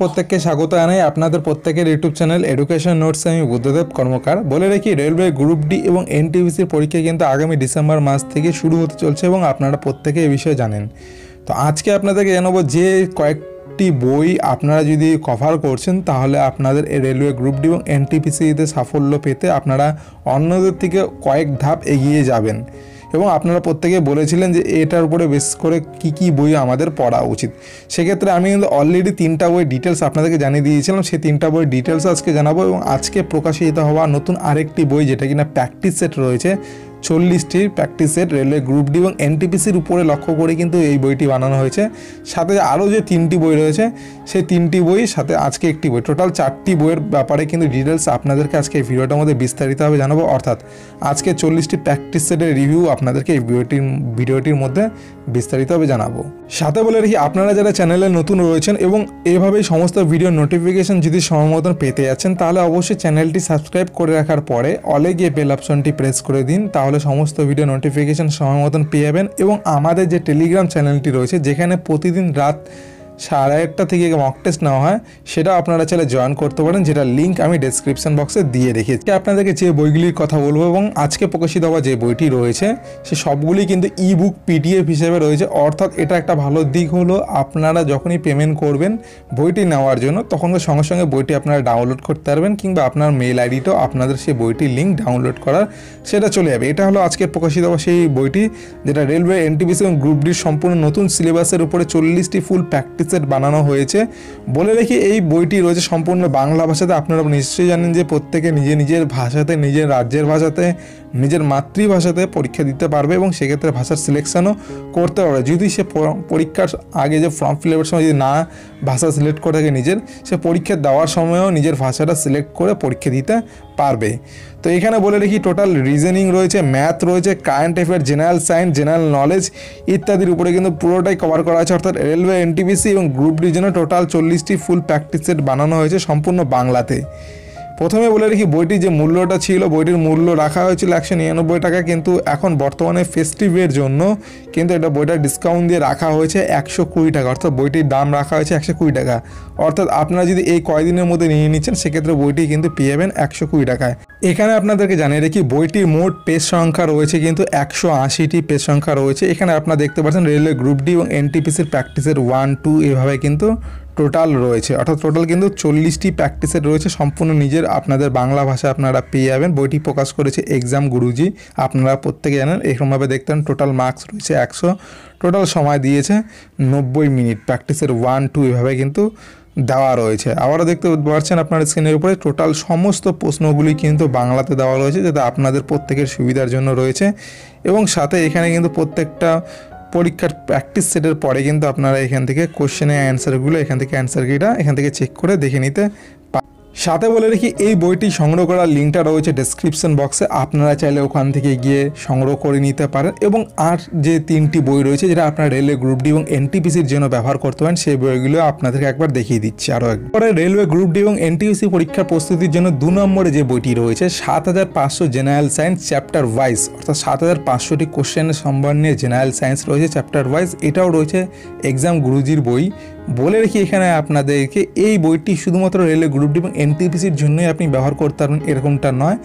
প্রত্যেককে স্বাগত জানাই আপনাদের প্রত্যেকের ইউটিউব চ্যানেল এডুকেশন নোটস আমি বুদ্ধদেব কর্মকার। বলে রাখি, রেলওয়ে গ্রুপ ডি এবং এনটিভিসির পরীক্ষা কিন্তু আগামী ডিসেম্বর মাস থেকে শুরু হতে চলছে এবং আপনারা প্রত্যেকে এই বিষয়ে জানেন। তো আজকে আপনাদেরকে জানাব যে কয়েকটি বই আপনারা যদি কভার করছেন, তাহলে আপনাদের এই রেলওয়ে গ্রুপ ডি এবং এনটিপিসিতে সাফল্য পেতে আপনারা অন্যদের থেকে কয়েক ধাপ এগিয়ে যাবেন। এবং আপনারা প্রত্যেকে বলেছিলেন যে এটার উপরে বেশ করে কি কি বই আমাদের পড়া উচিত। সেক্ষেত্রে আমি কিন্তু অলরেডি তিনটা বই ডিটেলস আপনাদেরকে জানিয়ে দিয়েছিলাম। সেই তিনটা বই ডিটেলস আজকে জানাব এবং আজকে প্রকাশিত হওয়া নতুন আরেকটি বই যেটা কিনা প্র্যাকটিস সেট রয়েছে চল্লিশটির প্র্যাকটিসের রেলওয়ে গ্রুপ ডি এবং এনটিপিসির উপরে লক্ষ্য করে কিন্তু এই বইটি বানানো হয়েছে। সাথে আরও যে তিনটি বই রয়েছে, সেই তিনটি বই সাথে আজকে একটি বই। টোটাল চারটি বইয়ের ব্যাপারে কিন্তু ডিটেলস আপনাদেরকে আজকে এই ভিডিওটার মধ্যে বিস্তারিতভাবে জানাব। অর্থাৎ আজকে চল্লিশটি প্র্যাকটিস সেটের রিভিউ আপনাদেরকে এই ভিডিওটির ভিডিওটির মধ্যে বিস্তারিতভাবে জানাব। সাথে বলে রাখি, আপনারা যারা চ্যানেলে নতুন রয়েছেন এবং এভাবেই সমস্ত ভিডিও নোটিফিকেশন যদি সময় পেতে যাচ্ছেন, তাহলে অবশ্যই চ্যানেলটি সাবস্ক্রাইব করে রাখার পরে অলে গিয়ে বেল অপশনটি প্রেস করে দিন, তাহলে সমস্ত ভিডিও নোটিফিকেশান সময় মতন পেয়ে যাবেন এবং আমাদের যে টেলিগ্রাম চ্যানেলটি রয়েছে, যেখানে প্রতিদিন রাত সাড়ে আটটা থেকে মক টেস্ট নেওয়া হয়, সেটা আপনারা চাইলে জয়েন করতে পারেন, যেটা লিঙ্ক আমি ডেসক্রিপশন বক্সে দিয়ে রেখেছি আপনাদেরকে যে বইগুলির কথা বলব এবং আজকে প্রকাশিত হওয়া যে বইটি রয়েছে, সে সবগুলি কিন্তু ই বুক পিডিএফ হিসেবে রয়েছে। অর্থাৎ এটা একটা ভালো দিক হলো, আপনারা যখনই পেমেন্ট করবেন বইটি নেওয়ার জন্য, তখন সঙ্গে সঙ্গে বইটি আপনারা ডাউনলোড করতে পারবেন, কিংবা আপনার মেল আইডিটাও আপনাদের সেই বইটির লিঙ্ক ডাউনলোড করার সেটা চলে যাবে। এটা হলো আজকে প্রকাশিত হওয়া সেই বইটি, যেটা রেলওয়ে এনটিপিসি এবং গ্রুপ ডির সম্পূর্ণ নতুন সিলেবাসের উপরে চল্লিশটি ফুল প্র্যাকটিস সেট বানানো হয়েছে। বলে রেখে এই বইটি রয়েছে সম্পূর্ণ বাংলা ভাষাতে। আপনারা নিশ্চয়ই জানেন যে প্রত্যেকে নিজে নিজের ভাষাতে, নিজের রাজ্যের ভাষাতে, নিজের মাতৃভাষাতে পরীক্ষা দিতে পারবে এবং সেক্ষেত্রে ভাষার সিলেকশনও করতে পারবে। যদি সে পরীক্ষার আগে যে ফর্ম ফিল আপের সময় যদি না ভাষা সিলেক্ট করে থাকে নিজের, সে পরীক্ষা দেওয়ার সময়ও নিজের ভাষাটা সিলেক্ট করে পরীক্ষা দিতে পারবে। তো এখানে বলে রেখি টোটাল রিজনিং রয়েছে ম্যাথ রয়েছে current affair general science general knowledge ইত্যাদির উপরে কিন্তু পুরোটাই কভার করা আছে। অর্থাৎ রেলওয়ে এনটিপিসি এবং গ্রুপ ডির জন্য টোটাল চল্লিশটি ফুল প্র্যাকটিস সেট বানানো হয়েছে সম্পূর্ণ বাংলাতে। প্রথমে বলে রাখি, বইটির যে মূল্যটা ছিল, বইটির মূল্য রাখা হয়েছিল একশো নিরানব্বই টাকা, কিন্তু এখন বর্তমানে ফেস্টিভের জন্য কিন্তু এটা বইটা ডিসকাউন্ট দিয়ে রাখা হয়েছে একশো কুড়ি টাকা। অর্থাৎ বইটির দাম রাখা হয়েছে একশো কুড়ি টাকা। অর্থাৎ আপনারা যদি এই কয়দিনের মধ্যে নিয়ে নিচ্ছেন, সেক্ষেত্রে বইটি কিন্তু পেয়ে যাবেন একশো কুড়ি টাকায়। এখানে আপনাদেরকে জানিয়ে রাখি, বইটির মোট পেজ সংখ্যা রয়েছে কিন্তু একশো আশিটি পেজ সংখ্যা রয়েছে। এখানে আপনারা দেখতে পাচ্ছেন, রেলওয়ে গ্রুপ ডি এবং এনটিপিসির প্র্যাকটিসের ওয়ান টু এভাবে কিন্তু টোটাল রয়েছে, অর্থাৎ টোটাল কিন্তু চল্লিশটি প্র্যাকটিসের রয়েছে, সম্পূর্ণ নিজের, আপনাদের বাংলা ভাষা আপনারা পেয়ে যাবেন। বইটি প্রকাশ করেছে এক্সাম গুরুজি, আপনারা প্রত্যেকে জানেন, এরকমভাবে দেখতেন টোটাল মার্কস রয়েছে একশো, টোটাল সময় দিয়েছে নব্বই মিনিট, প্র্যাকটিসের ওয়ান, টু এভাবে কিন্তু দেওয়া রয়েছে। আবারও দেখতে পাচ্ছেন আপনার স্ক্রিনের উপরে, টোটাল সমস্ত প্রশ্নগুলি কিন্তু বাংলাতে দেওয়া রয়েছে যাতে আপনাদের প্রত্যেকের সুবিধার জন্য রয়েছে। এবং সাথে এখানে কিন্তু প্রত্যেকটা পরীক্ষার প্র্যাকটিস সেটের পরে কিন্তু আপনারা এখান থেকে কোশ্চেনের অ্যান্সারগুলো এখান থেকে অ্যান্সার কিটা এখান থেকে চেক করে দেখে নিতে সাথে বলে রাখি, এই বইটি সংগ্রহ করার লিঙ্কটা রয়েছে ডেসক্রিপশন বক্সে আপনারা চাইলে ওখান থেকে গিয়ে সংগ্রহ করে নিতে পারেন এবং আর যে তিনটি বই রয়েছে, যেটা আপনার রেলওয়ে গ্রুপ ডি এবং এনটিপিসির জন্য ব্যবহার করতে পারেন, সেই বইগুলো আপনাদেরকে একবার দেখিয়ে দিচ্ছি আরও একবার। রেলওয়ে গ্রুপ ডি এবং এনটিপিসি পরীক্ষার প্রস্তুতির জন্য দু নম্বরে যে বইটি রয়েছে, সাত হাজার পাঁচশো জেনারেল সায়েন্স চ্যাপ্টার ওয়াইজ অর্থাৎ সাত হাজার পাঁচশোটি কোশ্চেনের সম্বর নিয়ে জেনারেল সায়েন্স রয়েছে চ্যাপ্টার ওয়াইজ এটাও রয়েছে এক্সাম গুরুজির বই। বলে রেখি এখানে আপনাদেরকে এই বইটি শুধুমাত্র রেলওয়ে গ্রুপ ডি এবং এনটিপিসির জন্যই আপনি ব্যবহার করতে পারবেন, এরকমটা নয়।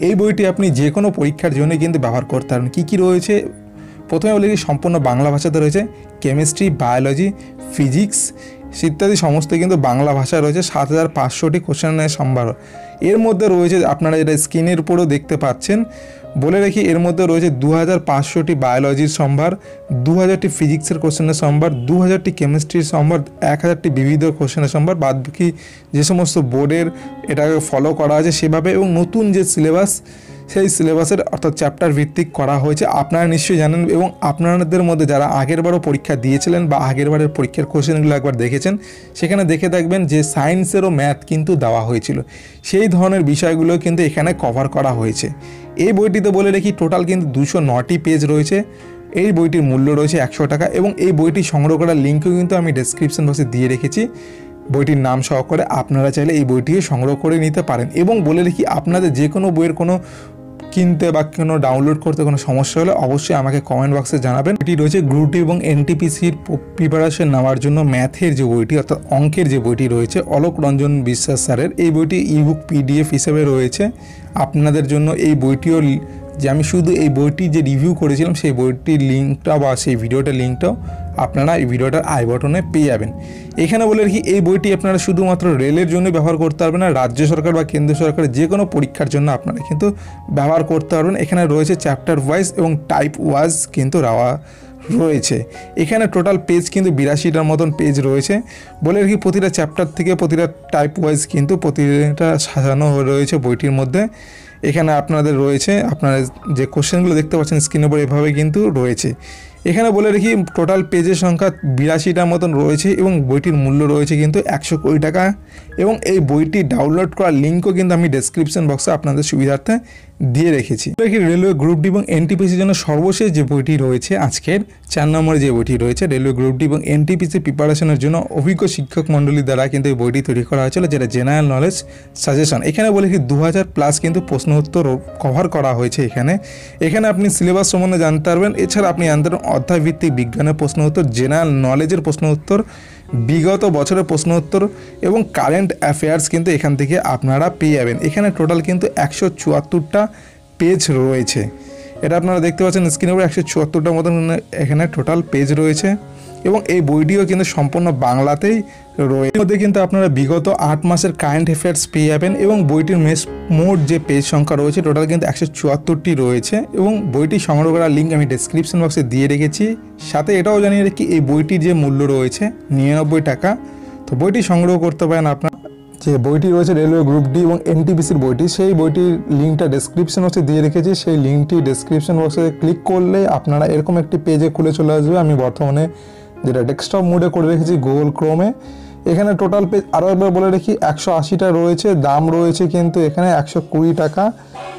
এই বইটি আপনি যে কোনো পরীক্ষার জন্যই কিন্তু ব্যবহার করতে পারবেন। কী কী রয়েছে? প্রথমে বলে সম্পূর্ণ বাংলা ভাষাতে রয়েছে কেমিস্ট্রি বায়োলজি ফিজিক্স ইত্যাদি সমস্ত কিন্তু বাংলা ভাষায় রয়েছে সাত হাজার পাঁচশোটি কোশ্চেনের সম্ভার। এর মধ্যে রয়েছে আপনারা যেটা স্ক্রিনের উপরেও দেখতে পাচ্ছেন, বলে রাখি এর মধ্যে রয়েছে দু হাজার পাঁচশোটি বায়োলজির সম্ভার, দু হাজারটি ফিজিক্সের কোশ্চেনের সম্ভার, দু হাজারটি কেমিস্ট্রির সম্ভার, এক হাজারটি বিবিধ কোশ্চেনের সম্ভার বাদ বাকি যে সমস্ত বোর্ডের এটাকে ফলো করা আছে সেভাবে এবং নতুন যে সিলেবাস সেই সিলেবাসের অর্থাৎ চ্যাপ্টার ভিত্তিক করা হয়েছে। আপনারা নিশ্চয়ই জানেন এবং আপনাদের মধ্যে যারা আগেরবারও পরীক্ষা দিয়েছিলেন বা আগেরবারের পরীক্ষার কোশ্চেনগুলো একবার দেখেছেন, সেখানে দেখে দেখবেন যে সায়েন্সেরও ম্যাথ কিন্তু দেওয়া হয়েছিল। সেই ধরনের বিষয়গুলো কিন্তু এখানে কভার করা হয়েছে। এই বইটিতে বলে রেখি টোটাল কিন্তু দুশো নটি পেজ রয়েছে। এই বইটির মূল্য রয়েছে একশো টাকা এবং এই বইটি সংগ্রহ করার লিঙ্কও কিন্তু আমি ডেসক্রিপশন বক্সে দিয়ে রেখেছি। বইটির নাম সহকারে আপনারা চাইলে এই বইটিকে সংগ্রহ করে নিতে পারেন। এবং বলে রেখি, আপনাদের যে কোনো বইয়ের কোনো কিনতে বা কোনো ডাউনলোড করতে কোনো সমস্যা হলে অবশ্যই আমাকে কমেন্ট বক্সে জানাবেন। এটি রয়েছে গ্রুটি এবং এনটিপিসির প্রিপারেশন নেওয়ার জন্য ম্যাথের যে বইটি, অর্থাৎ অঙ্কের যে বইটি রয়েছে, অলোক রঞ্জন বিশ্বাস স্যারের, এই বইটি ইবুক পিডিএফ হিসেবে রয়েছে। আপনাদের জন্য এই বইটিও যে আমি শুধু এই বইটি যে রিভিউ করেছিলাম, সেই বইটির লিঙ্কটা বা সেই ভিডিওটার লিঙ্কটাও আপনারা এই ভিডিওটার আই বটনে পেয়ে যাবেন। এখানে বলে রাখি, এই বইটি আপনারা শুধুমাত্র রেলের জন্য ব্যবহার করতে পারবেন না, রাজ্য সরকার বা কেন্দ্র সরকারের যে কোনো পরীক্ষার জন্য আপনারা কিন্তু ব্যবহার করতে পারবেন। এখানে রয়েছে চ্যাপ্টার ওয়াইজ এবং টাইপ ওয়াইজ কিন্তু রাওয়া রয়েছে। এখানে টোটাল পেজ কিন্তু বিরাশিটার মতন পেজ রয়েছে। বলে রাখি, প্রতিটা চ্যাপ্টার থেকে প্রতিটা টাইপ ওয়াইজ কিন্তু প্রতিটা সাজানো রয়েছে বইটির মধ্যে। এখানে আপনাদের রয়েছে আপনারা যে কোশ্চেনগুলো দেখতে পাচ্ছেন স্ক্রিনের উপর এভাবে কিন্তু রয়েছে। এখানে বলে রাখি টোটাল পেজের সংখ্যা বিরাশিটার মতন রয়েছে এবং বইটির মূল্য রয়েছে কিন্তু একশো কোটি টাকা। এবং এই বইটি ডাউনলোড করার লিঙ্কও কিন্তু আমি ডেসক্রিপশন বক্সে আপনাদের সুবিধার্থে দিয়ে রেখেছি। দেখি রেলওয়ে গ্রুপ ডি এবং এনটিপিসির জন্য সর্বশেষ যে বইটি রয়েছে আজকের, চার নম্বরে যে বইটি রয়েছে রেলওয়ে গ্রুপ ডি এবং এনটিপিসি প্রিপারেশনের জন্য অভিজ্ঞ শিক্ষক মণ্ডলী দ্বারা কিন্তু এই বইটি তৈরি করা হয়েছিল, যেটা জেনারেল নলেজ সাজেশন এখানে বলে কি দু হাজার প্লাস কিন্তু প্রশ্ন উত্তর কভার করা হয়েছে এখানে। এখানে আপনি সিলেবাস সম্বন্ধে জানতে পারবেন, এছাড়া আপনি জানতে পারবেন অধ্যায়ভিত্তিক বিজ্ঞানের প্রশ্ন উত্তর জেনারেল নলেজের প্রশ্ন উত্তর, বিগত বছরের প্রশ্ন উত্তর এবং কারেন্ট অ্যাফেয়ার্স কিন্তু এখান থেকে আপনারা পেয়ে যাবেন। এখানে টোটাল কিন্তু একশো চুয়াত্তরটা পেজ রয়েছে। এটা আপনারা দেখতে পাচ্ছেন স্ক্রিনের উপরে একশো চুয়াত্তরটার মতন এখানে টোটাল পেজ রয়েছে। এবং এই বইটিও কিন্তু সম্পূর্ণ বাংলাতেই রয়েছে মধ্যে কিন্তু আপনারা বিগত আট মাসের কারেন্ট অ্যাফেয়ার্স পেয়ে যাবেন এবং বইটির মেস মোট যে পেজ সংখ্যা রয়েছে টোটাল কিন্তু একশো চুয়াত্তরটি রয়েছে এবং বইটি সংগ্রহ করার লিঙ্ক আমি ডেসক্রিপশন বক্সে দিয়ে রেখেছি। সাথে এটাও জানিয়ে রাখি, এই বইটির যে মূল্য রয়েছে, নিরানব্বই টাকা। তো বইটি সংগ্রহ করতে পারেন আপনার। যে বইটি রয়েছে রেলওয়ে গ্রুপ ডি এবং এনটিপিসির বইটি, সেই বইটির লিঙ্কটা ডেসক্রিপশন বক্সে দিয়ে রেখেছি। সেই লিঙ্কটি ডেসক্রিপশন বক্সে ক্লিক করলে আপনারা এরকম একটি পেজে খুলে চলে আসবে। আমি বর্তমানে যেটা ডেস্কটপ মোডে করে রেখেছি গুগল ক্রোমে এখানে টোটাল পেজ আরও একবার বলে রাখি, একশো আশিটা রয়েছে, দাম রয়েছে কিন্তু এখানে একশো কুড়ি টাকা।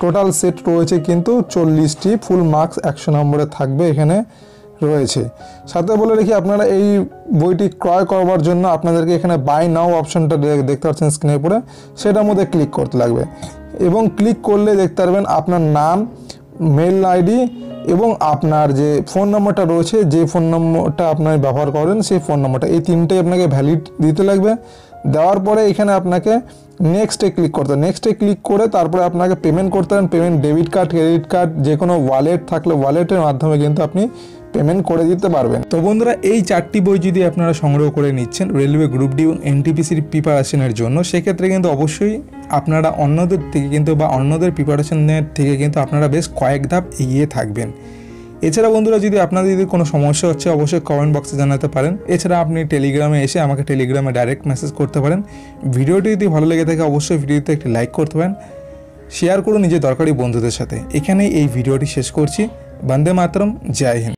টোটাল সেট রয়েছে কিন্তু চল্লিশটি ফুল মার্কস একশো নম্বরে থাকবে এখানে রয়েছে। সাথে বলে রেখি, আপনারা এই বইটি ক্রয় করবার জন্য আপনাদেরকে এখানে বাই নাও অপশনটা দেখতে পাচ্ছেন স্ক্রিনের উপরে। সেটার মধ্যে ক্লিক করতে লাগবে। এবং ক্লিক করলে দেখতে পারবেন আপনার নাম মেল আইডি এবং আপনার যে ফোন নম্বরটা রয়েছে, যে ফোন নম্বরটা আপনার ব্যবহার করেন, সেই ফোন নম্বরটা এই তিনটাই আপনাকে ভ্যালিড দিতে লাগবে। দেওয়ার পরে এখানে আপনাকে নেক্সটে ক্লিক করতে নেক্সটে ক্লিক করে তারপরে আপনাকে পেমেন্ট করতে হবে। Payment debit card credit card যে কোনো ওয়ালেট থাকলে ওয়ালেটের মাধ্যমে কিন্তু আপনি পেমেন্ট করে দিতে পারবেন। তো বন্ধুরা, এই চারটি বই যদি আপনারা সংগ্রহ করে নিচ্ছেন রেলওয়ে গ্রুপ ডি এবং এনটিপিসির প্রিপারেশনের জন্য, সেক্ষেত্রে কিন্তু অবশ্যই আপনারা অন্যদের থেকে কিন্তু বা অন্যদের প্রিপারেশনের থেকে কিন্তু আপনারা বেশ কয়েক ধাপ এগিয়ে থাকবেন। এছাড়া বন্ধুরা, যদি আপনাদের যদি কোনো সমস্যা হচ্ছে, অবশ্যই কমেন্ট বক্সে জানাতে পারেন। এছাড়া আপনি টেলিগ্রামে এসে আমাকে টেলিগ্রামে ডাইরেক্ট মেসেজ করতে পারেন। ভিডিওটি যদি ভালো লেগে থাকে, অবশ্যই ভিডিওতে একটি লাইক করতে পারেন। শেয়ার করুন নিজের দরকারি বন্ধুদের সাথে। এখানেই এই ভিডিওটি শেষ করছি। বন্দে মাতরম, জয় হিন্দ।